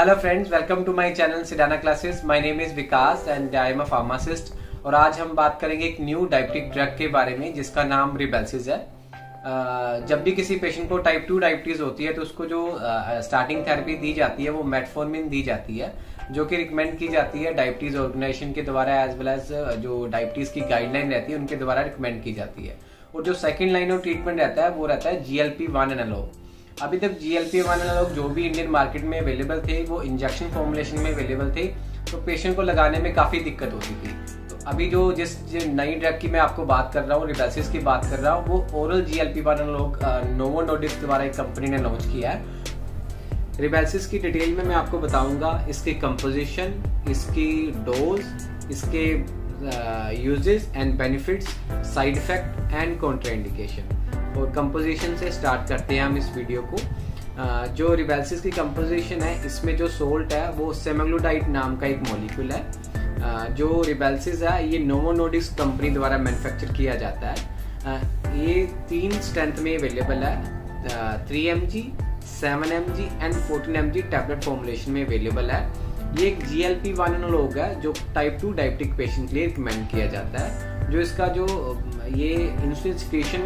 Hello friends welcome to my channel Sidana classes my name is Vikas and I am a pharmacist और आज हम बात करेंगे एक न्यू डायबिटिक ड्रग के बारे में, जिसका नाम रिबेल्सिस है। जब भी किसी पेशेंट को टाइप टू डायबिटीज़ होती है तो उसको जो स्टार्टिंग थेरेपी दी जाती है, वो मेटफोर्मिन दी जाती है, जो कि रिकमेंड की जाती है डायबिटीज़ ऑर्गेनाइजेशन के द्वारा एज वेल एज जो डायबिटीज़ की गाइडलाइन रहती है, उनके द्वारा रिकमेंड की जाती है। और जो सेकेंड लाइन ऑफ़ ट्रीटमेंट रहता है, वो रहता है जीएलपी वन एनालॉग अभी तक जी जीएलपी वन लोग जो भी इंडियन मार्केट में अवेलेबल थे, वो इंजेक्शन फॉर्मुलेशन में अवेलेबल थे तो पेशेंट को लगाने में काफ़ी दिक्कत होती थी। तो अभी जो जिस नई ड्रग की मैं आपको बात कर रहा हूँ रिबेसिस की बात कर रहा हूँ, वो ओरल जीएलपी वन लोग नोवो नोडिस द्वारा एक कंपनी ने लॉन्च किया है। रिबेसिस की डिटेल में मैं आपको बताऊँगा इसकी कंपोजिशन इसकी डोज इसके uses and benefits side effect and contraindication और कंपोजिशन से स्टार्ट करते हैं हम इस वीडियो को। जो रिबेल्सिस की कंपोजिशन है, इसमें जो सोल्ट है, वो सेमेग्लोडाइट नाम का एक मॉलिक्यूल है। जो रिबेल्सिस है, ये नोवोनोडिस कंपनी द्वारा मैन्युफैक्चर किया जाता है। ये तीन स्ट्रेंथ में अवेलेबल है। Three M G seven M G and fourteen M G tablet formulation में अवेलेबल है। ये एक जी एल पी वन लोग है, जो टाइप टू डायबिटिक पेशेंट के लिए रिकमेंड किया जाता है। जो इसका जो, ये इंसुलिन सिक्रेशन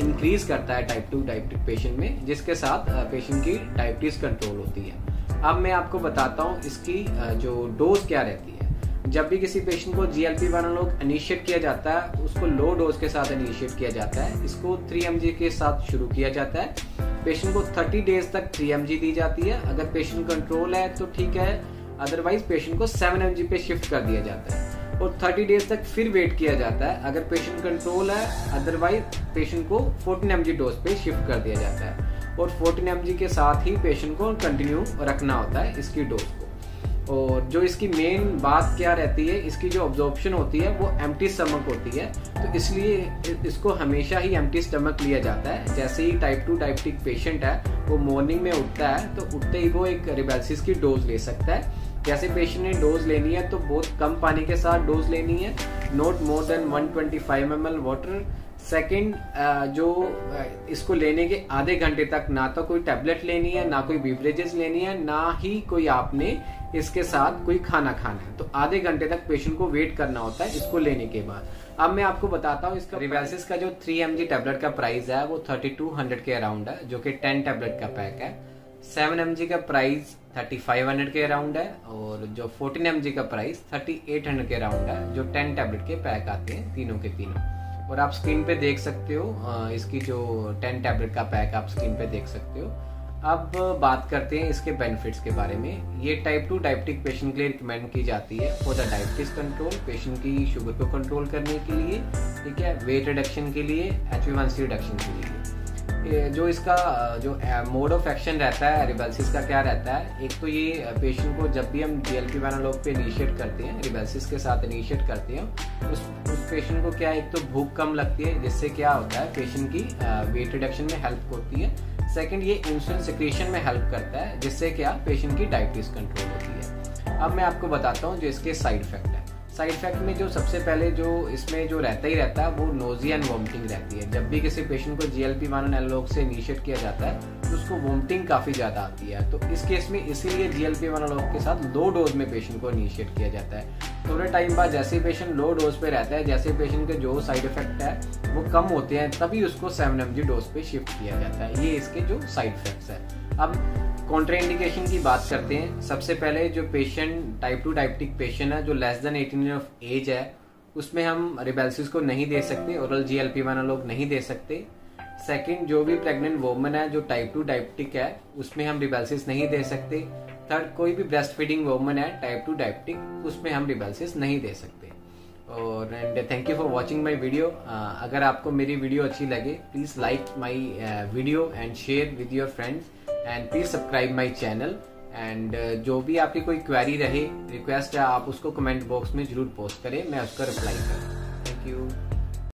इंक्रीज करता है टाइप टू डायबिटिक पेशेंट में, जिसके साथ पेशेंट की डायबिटीज़ कंट्रोल होती है। अब मैं आपको बताता हूँ इसकी जो डोज क्या रहती है। जब भी किसी पेशेंट को जीएलपी वन लोग इनिशिएट किया जाता है, उसको लो डोज के साथ इनिशिएट किया जाता है। इसको थ्री एम जी के साथ शुरू किया जाता है। पेशेंट को थर्टी डेज़ तक थ्री एम जी दी जाती है। अगर पेशेंट कंट्रोल है तो ठीक है। अदरवाइज़ पेशेंट को सेवन एम जी पे शिफ्ट कर दिया जाता है। और 30 डेज़ तक फिर वेट किया जाता है। अगर पेशेंट कंट्रोल है अदरवाइज़ पेशेंट को 14 एम डोज पे शिफ्ट कर दिया जाता है। और 14 एम के साथ ही पेशेंट को कंटिन्यू रखना होता है इसकी डोज को। और जो इसकी मेन बात क्या रहती है, इसकी जो ऑब्जॉर्प्शन होती है, वो एम्प्टी स्टमक होती है। तो इसलिए इसको हमेशा ही एम्प्टी स्टमक लिया जाता है। जैसे ही टाइप टू डायबिटिक पेशेंट है, वो मॉर्निंग में उठता है तो उठते ही वो एक रिबेल्सिस की डोज ले सकता है। जैसे पेशेंट ने डोज लेनी है तो बहुत कम पानी के साथ डोज लेनी है। Not more than 125 twenty five M L water second जो इसको लेने के आधे घंटे तक ना तो कोई टेबलेट लेनी है, ना कोई बिवरेजेस लेनी है, ना ही कोई आपने इसके साथ कोई खाना खाना है। तो आधे घंटे तक पेशेंट को वेट करना होता है इसको लेने के बाद। अब मैं आपको बताता हूँ, इसका रिवेल्सिस का जो थ्री एम टेबलेट का प्राइस है, वो थर्टी टू हंड्रेड के अराउंड है, जो कि टेन टेबलेट का पैक है। सेवन एम का प्राइस थर्टी फाइव हंड्रेड के अराउंड है और जो फोर्टीन एमजी का प्राइस थर्टी एट हंड्रेड के अराउंड है, जो टेन टैबलेट के पैक आते हैं, तीनों के तीनों। और आप स्क्रीन पे देख सकते हो इसकी जो टेन टैबलेट का पैक आप स्क्रीन पे देख सकते हो। अब बात करते हैं इसके बेनिफिट्स के बारे में। ये टाइप टू डायबिटिक पेशेंट के लिए रिकमेंड की जाती है for the diabetes control patient की शुगर को कंट्रोल करने के लिए, ठीक है? वेट रिडक्शन के लिए एच रिडक्शन के लिए। जो इसका, जो मोड ऑफ़ एक्शन रहता है रिबेल्सिस का क्या रहता है? एक तो ये पेशेंट को जब भी हम जी एल पी पे इनिशिएट करते हैं रिबेल्सिस के साथ इनिशिएट करते हैं, उस उस पेशेंट को क्या, एक तो भूख कम लगती है, जिससे क्या होता है पेशेंट की वेट रिडक्शन में हेल्प होती है। सेकेंड ये इंसुलिन सिक्रेशन में हेल्प करता है, जिससे क्या पेशेंट की डायबिटीज़ कंट्रोल होती है। अब मैं आपको बताता हूँ जो इसके साइड इफ़ेक्ट है। साइड इफ़ेक्ट में जो सबसे पहले जो इसमें जो रहता ही रहता है, वो नोजी एंड वॉमिटिंग रहती है। जब भी किसी पेशेंट को जीएलपी वन एलोग से इनिशिएट किया जाता है तो उसको वॉमिटिंग काफ़ी ज़्यादा आती है। तो इस केस में इसीलिए G L P one analog के साथ लो डोज में पेशेंट को इनिशिएट किया जाता है। थोड़े टाइम बाद जैसे पेशेंट लो डोज पे रहता है, जैसे पेशेंट के जो साइड इफ़ेक्ट है, वो कम होते हैं, तभी उसको सेवन एम डोज पे शिफ्ट किया जाता है। ये इसके जो साइड इफेक्ट्स है। अब कॉन्ट्राइंडिकेशन की बात करते हैं। सबसे पहले जो patient type two diabetic patient है, जो less than eighteen year of age है, उसमें हम रिबेल्सिस को नहीं दे सकते ओरल जी एल पी वाला लोग नहीं दे सकते। सेकंड जो भी प्रेग्नेंट वोमन है, जो टाइप टू डायबिटिक है, उसमें हम रिबेल्सिस नहीं दे सकते। थर्ड कोई भी ब्रेस्ट फीडिंग वोमन है टाइप टू डायबिटिक उसमें हम रिबेल्सिस नहीं दे सकते। और and thank you for watching my video अगर आपको मेरी वीडियो अच्छी लगे please like my video and share with your friends and please subscribe my channel and जो भी आपकी कोई क्वेरी रहे रिक्वेस्ट है, आप उसको कमेंट बॉक्स में ज़रूर पोस्ट करें, मैं उसका रिप्लाई करूँ थैंक यू